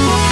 Bye.